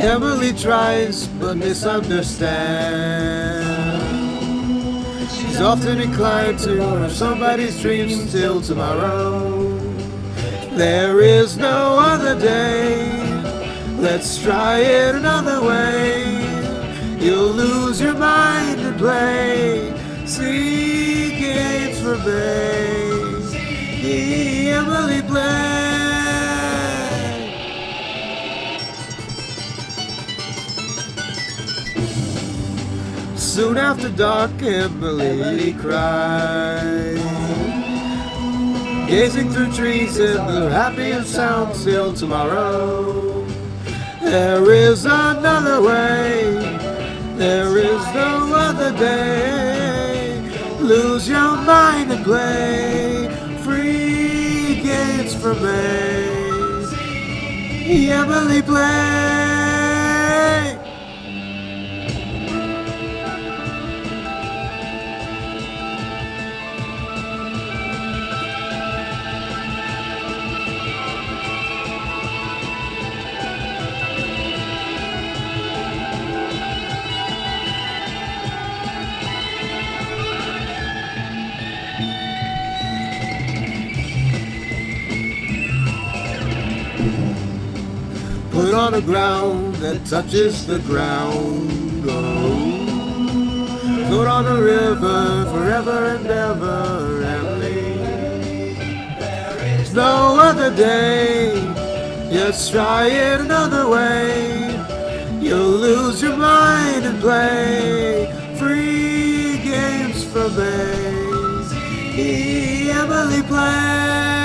Emily tries but misunderstands. She's often inclined to have somebody's dreams till tomorrow. There is no other day. Let's try it another way. You'll lose your mind and play. See games for Bay. Emily play. Soon after dark, Emily cried. Gazing through trees in the happy and sound till tomorrow. There is another way. There is no other day. Lose your mind and play. Free games for May. Emily play. Put on a ground that touches the ground. Oh. Float on a river forever and ever, Emily. There's no other day. Just try it another way. You'll lose your mind and play free games for Bay. Emily play.